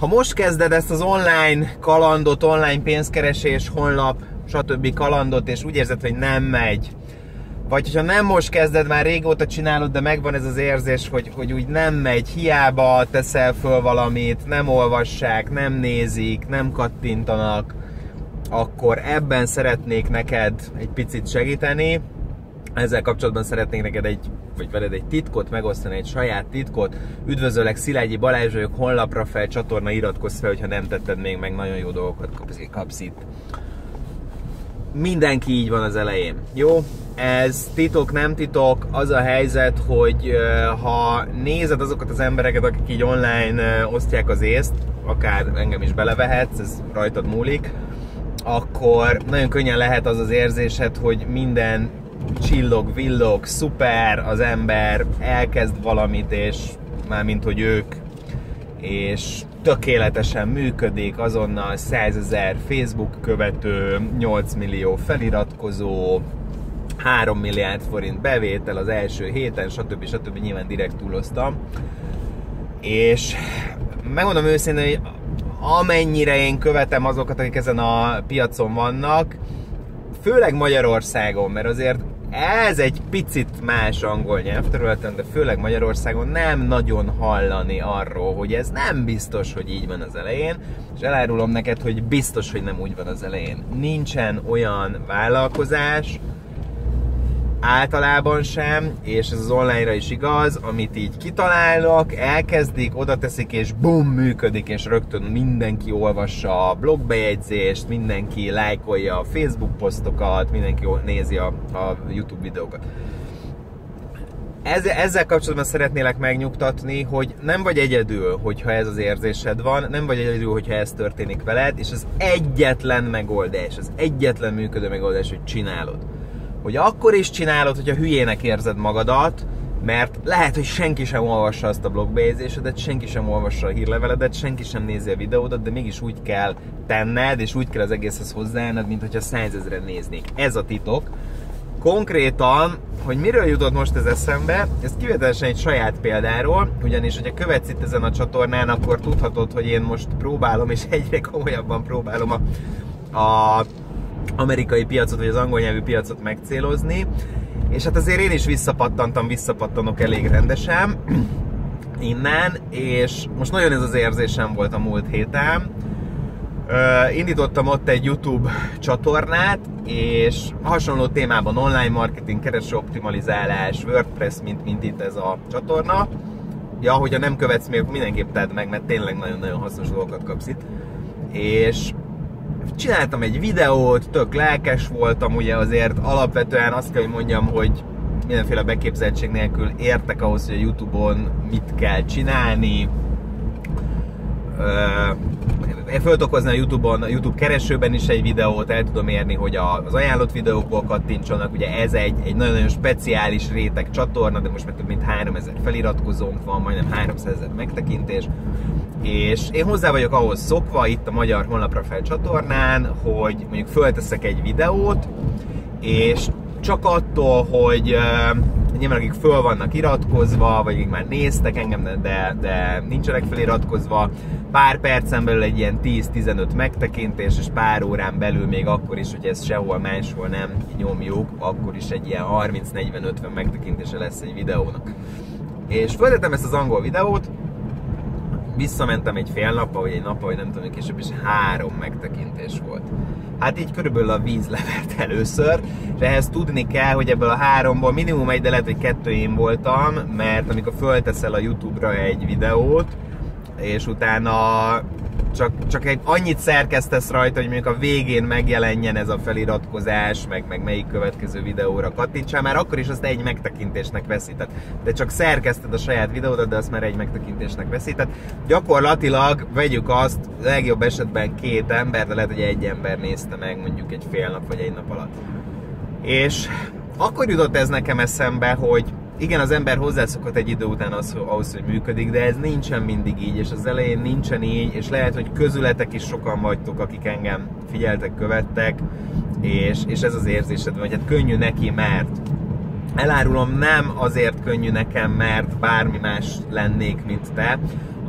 Ha most kezded ezt az online kalandot, online pénzkeresés, honlap, stb. kalandot, és úgy érzed, hogy nem megy, vagy hogyha nem most kezded, már régóta csinálod, de megvan ez az érzés, hogy, hogy úgy nem megy, hiába teszel föl valamit, nem olvassák, nem nézik, nem kattintanak, akkor ebben szeretnék neked egy picit segíteni. Ezzel kapcsolatban szeretnék neked egy, vagy veled egy titkot megosztani, egy saját titkot. Üdvözöllek, Szilágyi Balázs vagyok, honlapra fel, csatorna, iratkozz fel, hogyha nem tetted még meg, nagyon jó dolgokat kapsz, kapsz itt. Mindenki így van az elején, jó? Ez titok, nem titok, az a helyzet, hogy ha nézed azokat az embereket, akik így online osztják az észt, akár engem is belevehetsz, ez rajtad múlik, akkor nagyon könnyen lehet az az érzésed, hogy minden csillog, villog, szuper, az ember elkezd valamit, és már mint hogy ők, és tökéletesen működik, azonnal 100 ezer Facebook követő, 8 millió feliratkozó, 3 milliárd forint bevétel az első héten, stb. stb. nyilván direkt túloztam. És megmondom őszintén, hogy amennyire én követem azokat, akik ezen a piacon vannak, főleg Magyarországon, mert azért ez egy picit más angol nyelvterületen, de főleg Magyarországon nem nagyon hallani arról, hogy ez nem biztos, hogy így van az elején, és elárulom neked, hogy biztos, hogy nem úgy van az elején. Nincsen olyan vállalkozás, általában sem, és ez az online-ra is igaz, amit így kitalálnak, elkezdik, oda teszik, és bum, működik, és rögtön mindenki olvassa a blogbejegyzést, mindenki lájkolja a Facebook posztokat, mindenki nézi a, a YouTube videókat. Ezzel kapcsolatban szeretnélek megnyugtatni, hogy nem vagy egyedül, hogyha ez az érzésed van, nem vagy egyedül, hogyha ez történik veled, és az egyetlen megoldás, az egyetlen működő megoldás, hogy csinálod hogy akkor is csinálod, hogyha hülyének érzed magadat, mert lehet, hogy senki sem olvassa azt a blogbejegyzésedet, senki sem olvassa a hírleveledet, senki sem nézi a videódat, de mégis úgy kell tenned, és úgy kell az egészhez hozzáállnod, mint hogyha százezren néznék. Ez a titok. Konkrétan, hogy miről jutott most ez eszembe, ez kivételesen egy saját példáról, ugyanis, hogyha követsz itt ezen a csatornán, akkor tudhatod, hogy én most próbálom, és egyre komolyabban próbálom a, a amerikai piacot, vagy az angol nyelvű piacot megcélozni. És hát azért én is visszapattantam, visszapattanok elég rendesen innen, és most nagyon ez az érzésem volt a múlt héten. Uh, indítottam ott egy YouTube csatornát, és hasonló témában online marketing, kereső optimalizálás, WordPress, mint, mint itt ez a csatorna. Ja, hogyha nem követsz még, mindenképp tedd meg, mert tényleg nagyon-nagyon hasznos dolgokat kapsz itt. És csináltam egy videót, tök lelkes voltam, ugye azért alapvetően azt kell, hogy mondjam, hogy mindenféle beképzeltség nélkül értek ahhoz, hogy a Youtube-on mit kell csinálni. Én föl a Youtube-on, a Youtube keresőben is egy videót, el tudom érni, hogy az ajánlott videókból kattintsanak. Ugye ez egy, egy nagyon-nagyon speciális réteg csatorna, de most már több mint 3000 feliratkozónk van, majdnem 300 ezer megtekintés és én hozzá vagyok ahhoz szokva itt a Magyar Honlapra fel csatornán, hogy mondjuk fölteszek egy videót, és csak attól, hogy nyilván akik föl vannak iratkozva, vagy akik már néztek engem, de, de nincsenek feliratkozva, pár percen belül egy ilyen 10-15 megtekintés, és pár órán belül még akkor is, hogy ezt sehol máshol nem nyomjuk, akkor is egy ilyen 30-40-50 megtekintése lesz egy videónak. És föltettem ezt az angol videót, visszamentem egy fél nappal, vagy egy nappal, vagy nem tudom, később, és három megtekintés volt. Hát így körülbelül a víz levert először, és ehhez tudni kell, hogy ebből a háromból minimum egy, de lehet, hogy kettő én voltam, mert amikor fölteszel a Youtube-ra egy videót, és utána csak, csak egy annyit szerkesztesz rajta, hogy mondjuk a végén megjelenjen ez a feliratkozás, meg, meg melyik következő videóra kattintsál, már akkor is azt egy megtekintésnek veszített. De csak szerkeszted a saját videódat, de azt már egy megtekintésnek veszített. Gyakorlatilag vegyük azt, legjobb esetben két ember, de lehet, hogy egy ember nézte meg mondjuk egy fél nap vagy egy nap alatt. És akkor jutott ez nekem eszembe, hogy igen, az ember hozzászokott egy idő után az, ahhoz, hogy működik, de ez nincsen mindig így, és az elején nincsen így, és lehet, hogy közületek is sokan vagytok, akik engem figyeltek, követtek, és, és ez az érzésed, hogy hát könnyű neki, mert elárulom, nem azért könnyű nekem, mert bármi más lennék, mint te,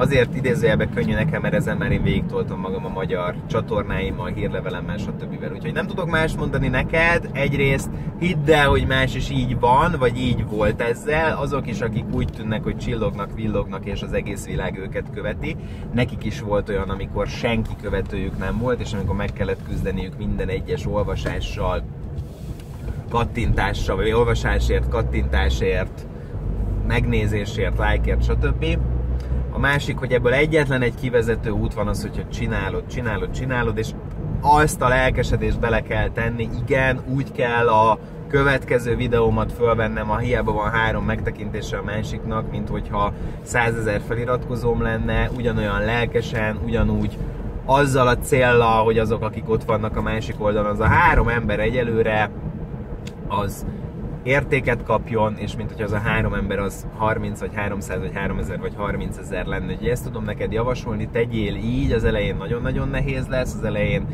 Azért idézőjelben könnyű nekem, mert ezen már én végigtoltam magam a magyar csatornáimmal, hírlevelemmel, stb. Úgyhogy nem tudok más mondani neked. Egyrészt hidd el, hogy más is így van, vagy így volt ezzel. Azok is, akik úgy tűnnek, hogy csillognak, villognak, és az egész világ őket követi. Nekik is volt olyan, amikor senki követőjük nem volt, és amikor meg kellett küzdeniük minden egyes olvasással, kattintással, vagy olvasásért, kattintásért, megnézésért, lájkért, stb. A másik, hogy ebből egyetlen egy kivezető út van az, hogyha csinálod, csinálod, csinálod, és azt a lelkesedést bele kell tenni, igen, úgy kell a következő videómat fölvennem, ha hiába van három megtekintése a másiknak, mint hogyha százezer feliratkozóm lenne, ugyanolyan lelkesen, ugyanúgy azzal a céllal, hogy azok, akik ott vannak a másik oldalon, az a három ember egyelőre, az értéket kapjon, és mint hogy az a három ember az 30 vagy 300 vagy 3000 vagy 30 ezer lenne. Ugye ezt tudom neked javasolni, tegyél így, az elején nagyon-nagyon nehéz lesz, az elején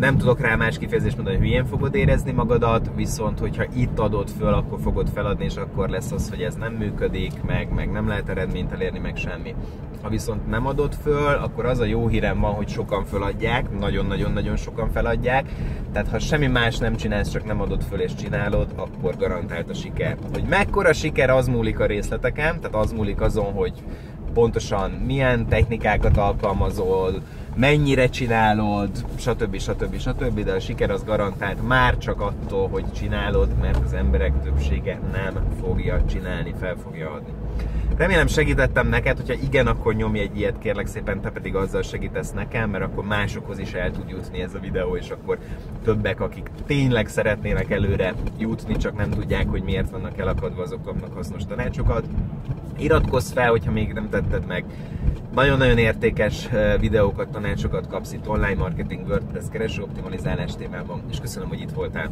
nem tudok rá más kifejezést mondani, hogy hülyén fogod érezni magadat, viszont hogyha itt adod föl, akkor fogod feladni, és akkor lesz az, hogy ez nem működik, meg, meg nem lehet eredményt elérni, meg semmi. Ha viszont nem adod föl, akkor az a jó hírem van, hogy sokan feladják, nagyon-nagyon-nagyon sokan feladják, tehát ha semmi más nem csinálsz, csak nem adod föl és csinálod, akkor garantált a siker. Hogy mekkora siker, az múlik a részleteken, tehát az múlik azon, hogy pontosan milyen technikákat alkalmazol, mennyire csinálod, stb. stb. stb. De a siker az garantált már csak attól, hogy csinálod, mert az emberek többsége nem fogja csinálni, fel fogja adni. Remélem segítettem neked, hogyha igen, akkor nyomj egy ilyet, kérlek szépen, te pedig azzal segítesz nekem, mert akkor másokhoz is el tud jutni ez a videó, és akkor többek, akik tényleg szeretnének előre jutni, csak nem tudják, hogy miért vannak elakadva, azok kapnak hasznos tanácsokat. Iratkozz fel, hogyha még nem tetted meg. Nagyon-nagyon értékes videókat, tanácsokat kapsz itt online marketing, WordPress kereső optimalizálás témában, és köszönöm, hogy itt voltál.